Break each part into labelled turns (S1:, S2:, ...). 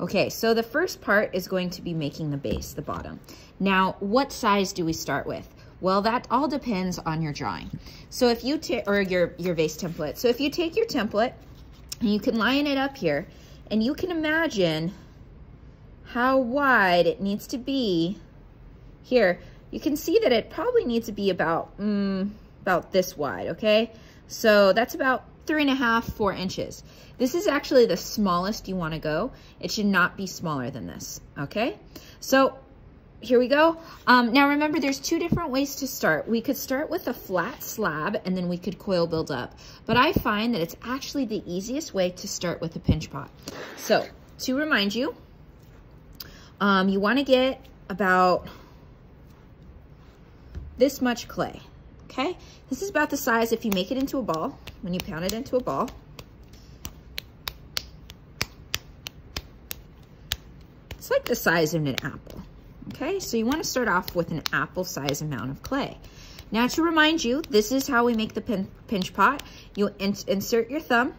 S1: Okay, so the first part is going to be making the base, the bottom. Now, what size do we start with? Well, that all depends on your drawing. So if you take, or your, your vase template. So if you take your template and you can line it up here and you can imagine how wide it needs to be here, you can see that it probably needs to be about, mm, about this wide, okay? So that's about three and a half, four inches. This is actually the smallest you wanna go. It should not be smaller than this, okay? So here we go. Um, now remember, there's two different ways to start. We could start with a flat slab and then we could coil build up. But I find that it's actually the easiest way to start with a pinch pot. So to remind you, um, you wanna get about this much clay, okay? This is about the size if you make it into a ball, when you pound it into a ball. It's like the size of an apple. Okay, so you wanna start off with an apple size amount of clay. Now to remind you, this is how we make the pin, pinch pot. You in, insert your thumb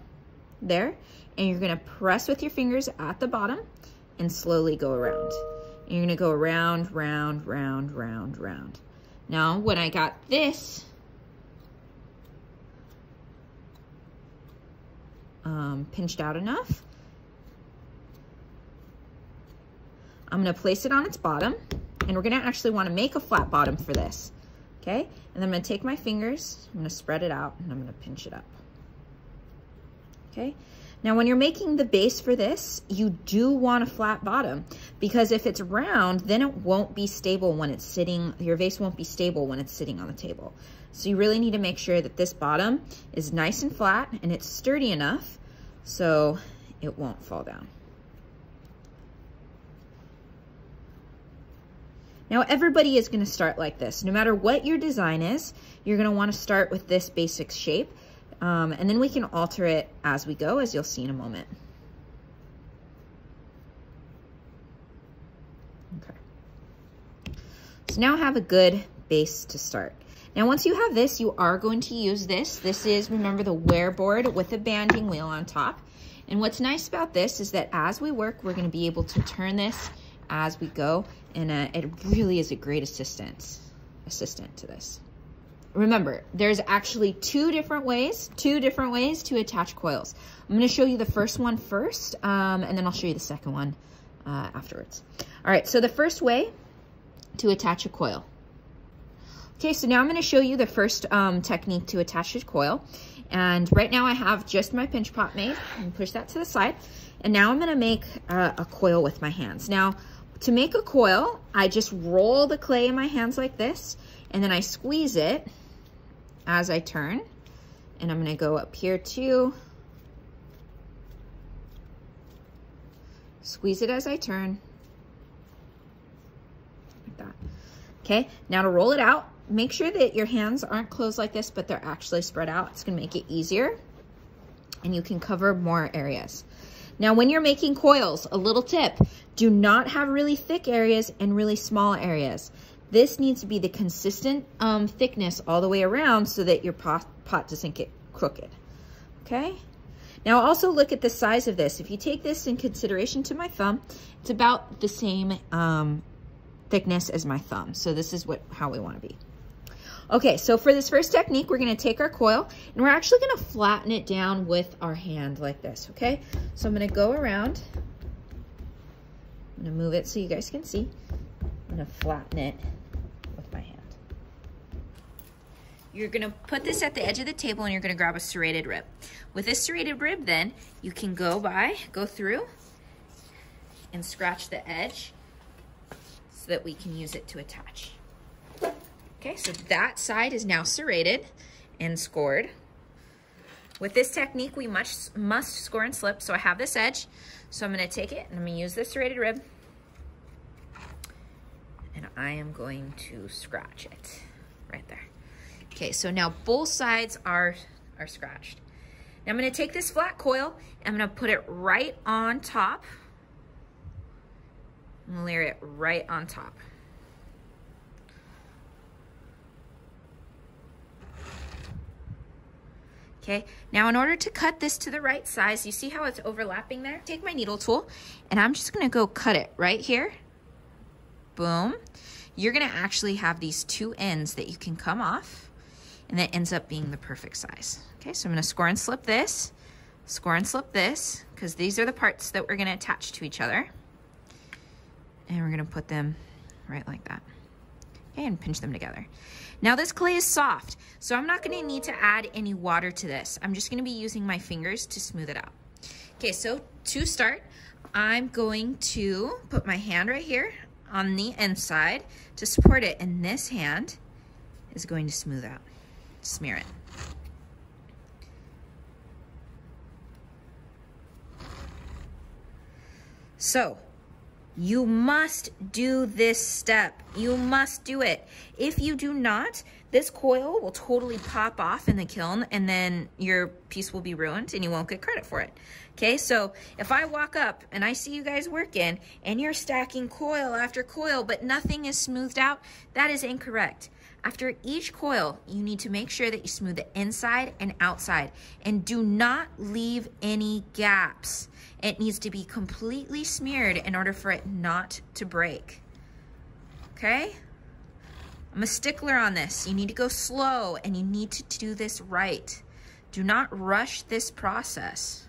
S1: there, and you're gonna press with your fingers at the bottom and slowly go around. And you're gonna go around, round, round, round, round. Now, when I got this, um, pinched out enough, I'm gonna place it on its bottom and we're gonna actually wanna make a flat bottom for this, okay? And then I'm gonna take my fingers, I'm gonna spread it out and I'm gonna pinch it up, okay? Now, when you're making the base for this, you do want a flat bottom because if it's round, then it won't be stable when it's sitting, your vase won't be stable when it's sitting on the table. So you really need to make sure that this bottom is nice and flat and it's sturdy enough so it won't fall down. Now everybody is gonna start like this. No matter what your design is, you're gonna wanna start with this basic shape. Um, and then we can alter it as we go, as you'll see in a moment. Okay. So now I have a good base to start. Now, once you have this, you are going to use this. This is, remember, the ware board with a banding wheel on top. And what's nice about this is that as we work, we're gonna be able to turn this as we go. And uh, it really is a great assistance, assistant to this. Remember, there's actually two different ways, two different ways to attach coils. I'm gonna show you the first one first, um, and then I'll show you the second one uh, afterwards. All right, so the first way to attach a coil. Okay, so now I'm gonna show you the first um, technique to attach a coil. And right now I have just my pinch pot made. and push that to the side. And now I'm gonna make uh, a coil with my hands. Now, to make a coil, I just roll the clay in my hands like this, and then I squeeze it as I turn. And I'm gonna go up here too. Squeeze it as I turn. Like that. Okay, now to roll it out, make sure that your hands aren't closed like this, but they're actually spread out. It's gonna make it easier and you can cover more areas. Now, when you're making coils, a little tip, do not have really thick areas and really small areas. This needs to be the consistent um, thickness all the way around so that your pot, pot doesn't get crooked, okay? Now also look at the size of this. If you take this in consideration to my thumb, it's about the same um, thickness as my thumb. So this is what how we wanna be. Okay, so for this first technique, we're gonna take our coil and we're actually gonna flatten it down with our hand like this, okay? So I'm gonna go around, I'm gonna move it so you guys can see. I'm gonna flatten it with my hand. You're gonna put this at the edge of the table and you're gonna grab a serrated rib. With this serrated rib then, you can go by, go through and scratch the edge so that we can use it to attach. Okay, so that side is now serrated and scored. With this technique, we must, must score and slip. So I have this edge. So I'm gonna take it and I'm gonna use this serrated rib. And I am going to scratch it right there. Okay, so now both sides are, are scratched. Now I'm gonna take this flat coil I'm gonna put it right on top. I'm gonna layer it right on top. Okay, now in order to cut this to the right size, you see how it's overlapping there? Take my needle tool and I'm just gonna go cut it right here. Boom. You're gonna actually have these two ends that you can come off and that ends up being the perfect size. Okay, so I'm gonna score and slip this, score and slip this, because these are the parts that we're gonna attach to each other. And we're gonna put them right like that. Okay, and pinch them together. Now this clay is soft, so I'm not gonna need to add any water to this. I'm just gonna be using my fingers to smooth it out. Okay, so to start, I'm going to put my hand right here on the inside to support it, and this hand is going to smooth out, smear it. So you must do this step. You must do it. If you do not, this coil will totally pop off in the kiln and then your piece will be ruined and you won't get credit for it. Okay, so if I walk up and I see you guys working and you're stacking coil after coil but nothing is smoothed out, that is incorrect. After each coil, you need to make sure that you smooth the inside and outside and do not leave any gaps. It needs to be completely smeared in order for it not to break. Okay? I'm a stickler on this. You need to go slow and you need to do this right. Do not rush this process.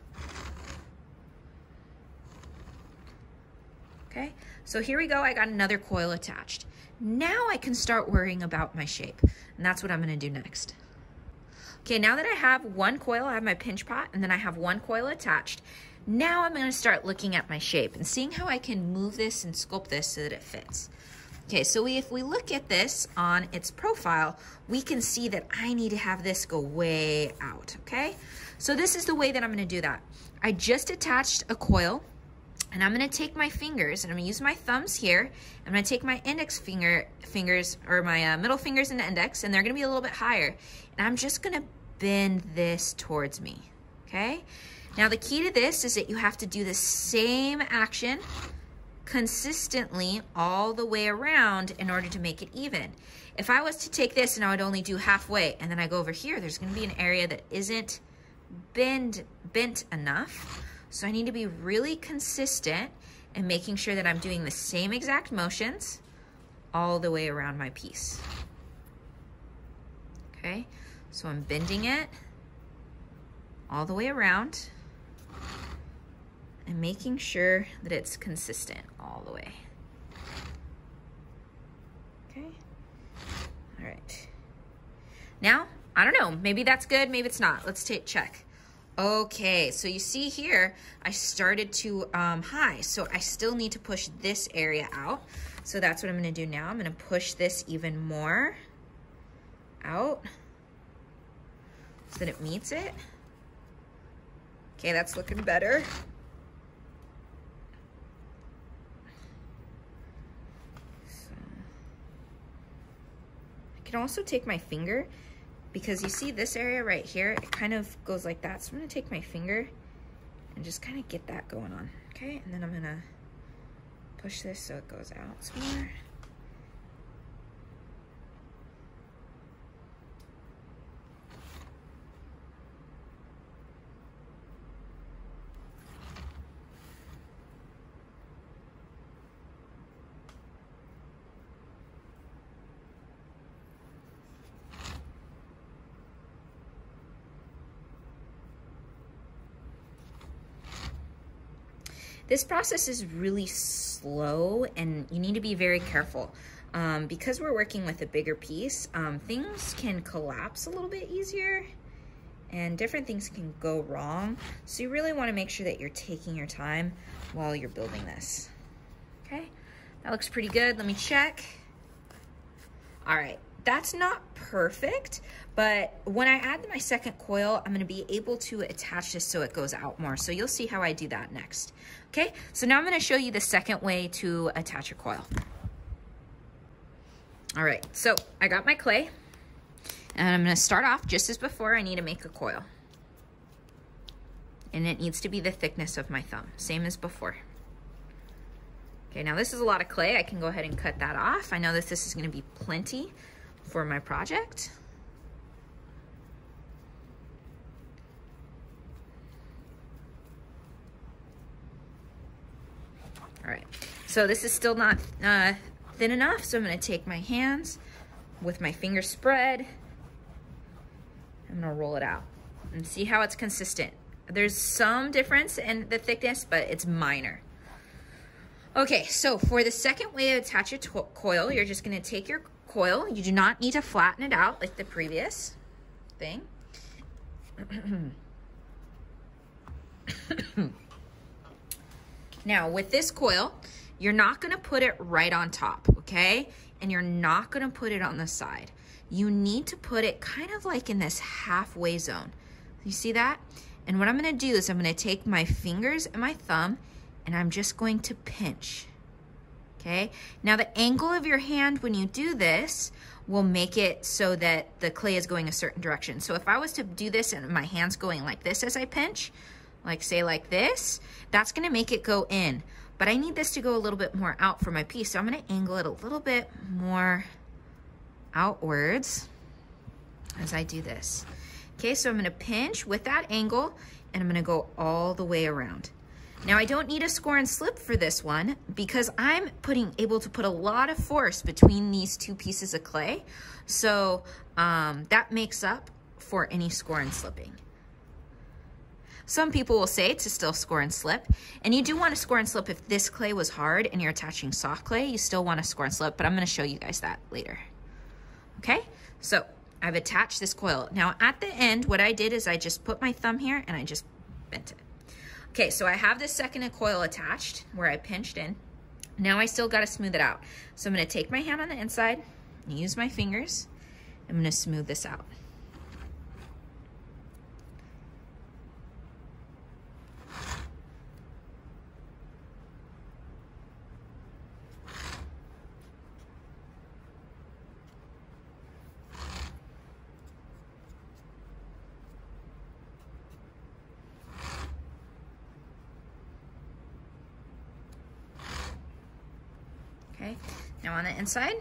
S1: Okay, so here we go. I got another coil attached. Now I can start worrying about my shape. And that's what I'm gonna do next. Okay, now that I have one coil, I have my pinch pot, and then I have one coil attached. Now I'm gonna start looking at my shape and seeing how I can move this and sculpt this so that it fits. Okay, so we, if we look at this on its profile, we can see that I need to have this go way out, okay? So this is the way that I'm gonna do that. I just attached a coil and I'm gonna take my fingers and I'm gonna use my thumbs here. I'm gonna take my index finger fingers or my uh, middle fingers and index and they're gonna be a little bit higher. And I'm just gonna bend this towards me, okay? Now the key to this is that you have to do the same action consistently all the way around in order to make it even. If I was to take this and I would only do halfway and then I go over here, there's gonna be an area that isn't bend, bent enough. So I need to be really consistent and making sure that I'm doing the same exact motions all the way around my piece. Okay, so I'm bending it all the way around and making sure that it's consistent all the way. Okay, all right. Now, I don't know, maybe that's good, maybe it's not. Let's take check. Okay, so you see here, I started to um, high, so I still need to push this area out. So that's what I'm gonna do now. I'm gonna push this even more out so that it meets it. Okay, that's looking better. So, I can also take my finger because you see this area right here, it kind of goes like that. So I'm gonna take my finger and just kind of get that going on, okay? And then I'm gonna push this so it goes out some more. This process is really slow and you need to be very careful. Um, because we're working with a bigger piece, um, things can collapse a little bit easier and different things can go wrong. So you really wanna make sure that you're taking your time while you're building this. Okay, that looks pretty good. Let me check. All right, that's not perfect, but when I add my second coil, I'm gonna be able to attach this so it goes out more. So you'll see how I do that next. Okay, so now I'm gonna show you the second way to attach a coil. All right, so I got my clay and I'm gonna start off just as before, I need to make a coil. And it needs to be the thickness of my thumb, same as before. Okay, now this is a lot of clay. I can go ahead and cut that off. I know that this is gonna be plenty for my project. All right, so this is still not uh, thin enough, so I'm gonna take my hands with my fingers spread, I'm gonna roll it out and see how it's consistent. There's some difference in the thickness, but it's minor. Okay, so for the second way to attach your coil, you're just gonna take your coil. You do not need to flatten it out like the previous thing. now with this coil, you're not gonna put it right on top, okay? And you're not gonna put it on the side. You need to put it kind of like in this halfway zone. You see that? And what I'm gonna do is I'm gonna take my fingers and my thumb and I'm just going to pinch, okay? Now the angle of your hand when you do this will make it so that the clay is going a certain direction. So if I was to do this and my hand's going like this as I pinch, like say like this, that's gonna make it go in. But I need this to go a little bit more out for my piece. So I'm gonna angle it a little bit more outwards as I do this. Okay, so I'm gonna pinch with that angle and I'm gonna go all the way around. Now I don't need a score and slip for this one because I'm putting able to put a lot of force between these two pieces of clay. So um, that makes up for any score and slipping. Some people will say to still score and slip, and you do want to score and slip if this clay was hard and you're attaching soft clay, you still want to score and slip, but I'm going to show you guys that later. Okay, so I've attached this coil. Now at the end, what I did is I just put my thumb here and I just bent it. Okay, so I have this second coil attached where I pinched in. Now I still gotta smooth it out. So I'm gonna take my hand on the inside, use my fingers, I'm gonna smooth this out. Okay, now on the inside,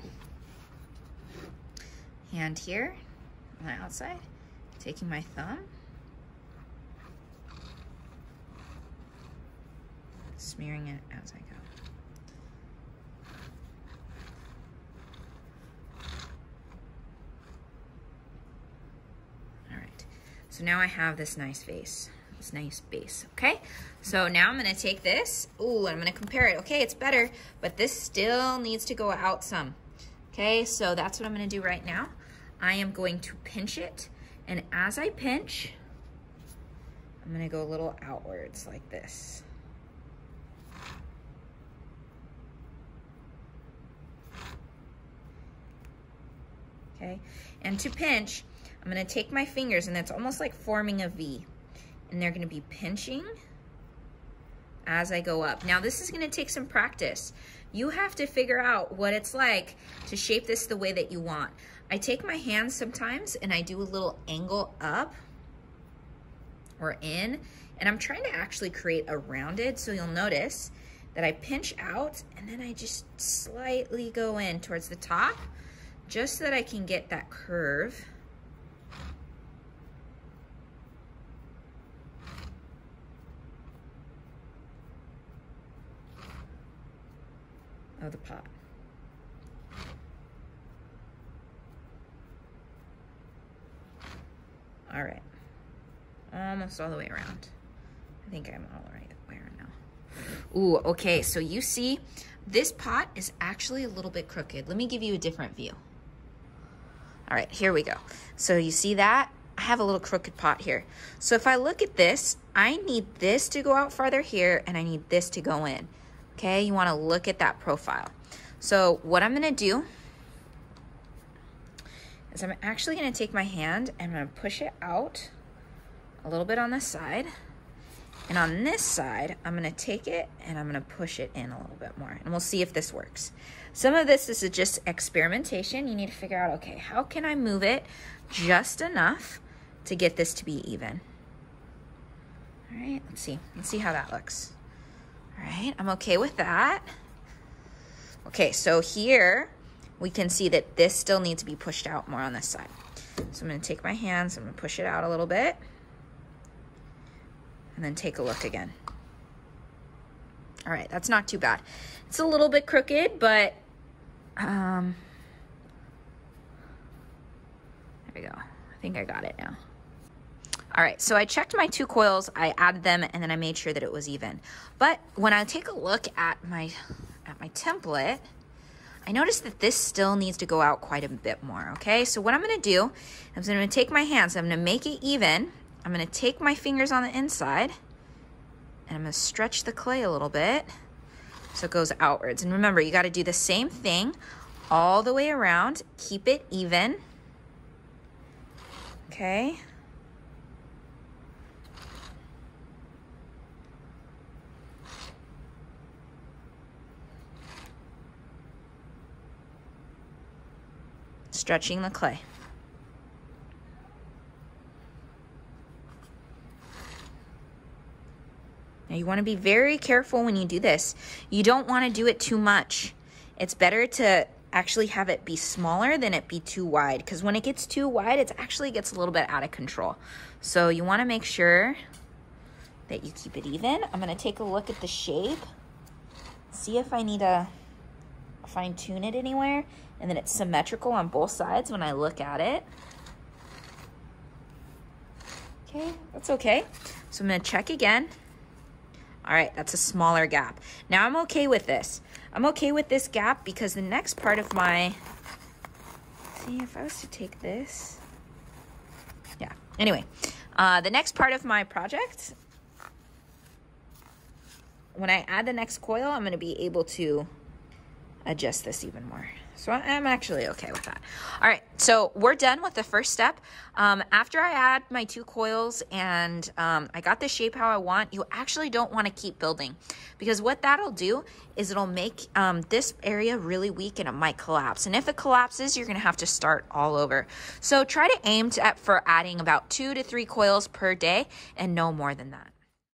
S1: hand here, on the outside, taking my thumb, smearing it as I go. All right, so now I have this nice vase this nice base, okay? So now I'm gonna take this, ooh, I'm gonna compare it. Okay, it's better, but this still needs to go out some. Okay, so that's what I'm gonna do right now. I am going to pinch it, and as I pinch, I'm gonna go a little outwards like this. Okay, and to pinch, I'm gonna take my fingers and it's almost like forming a V and they're gonna be pinching as I go up. Now this is gonna take some practice. You have to figure out what it's like to shape this the way that you want. I take my hands sometimes and I do a little angle up or in, and I'm trying to actually create a rounded, so you'll notice that I pinch out and then I just slightly go in towards the top just so that I can get that curve of the pot. All right, almost all the way around. I think I'm all right around now. Ooh, okay, so you see, this pot is actually a little bit crooked. Let me give you a different view. All right, here we go. So you see that? I have a little crooked pot here. So if I look at this, I need this to go out farther here and I need this to go in okay? You wanna look at that profile. So what I'm gonna do is I'm actually gonna take my hand and I'm gonna push it out a little bit on this side. And on this side, I'm gonna take it and I'm gonna push it in a little bit more and we'll see if this works. Some of this is just experimentation. You need to figure out, okay, how can I move it just enough to get this to be even? All right, let's see. Let's see how that looks. All right, I'm okay with that. Okay, so here we can see that this still needs to be pushed out more on this side. So I'm gonna take my hands, I'm gonna push it out a little bit and then take a look again. All right, that's not too bad. It's a little bit crooked, but um, there we go. I think I got it now. All right, so I checked my two coils, I added them, and then I made sure that it was even. But when I take a look at my, at my template, I noticed that this still needs to go out quite a bit more, okay? So what I'm gonna do is I'm gonna take my hands, I'm gonna make it even, I'm gonna take my fingers on the inside, and I'm gonna stretch the clay a little bit so it goes outwards. And remember, you gotta do the same thing all the way around, keep it even, okay? Stretching the clay. Now you want to be very careful when you do this. You don't want to do it too much. It's better to actually have it be smaller than it be too wide because when it gets too wide, it actually gets a little bit out of control. So you want to make sure that you keep it even. I'm going to take a look at the shape, see if I need to fine tune it anywhere and then it's symmetrical on both sides when I look at it. Okay, that's okay. So I'm gonna check again. All right, that's a smaller gap. Now I'm okay with this. I'm okay with this gap because the next part of my, see if I was to take this, yeah, anyway, uh, the next part of my project, when I add the next coil, I'm gonna be able to adjust this even more. So I'm actually okay with that. All right, so we're done with the first step. Um, after I add my two coils and um, I got the shape how I want, you actually don't want to keep building because what that'll do is it'll make um, this area really weak and it might collapse. And if it collapses, you're gonna have to start all over. So try to aim to, for adding about two to three coils per day and no more than that.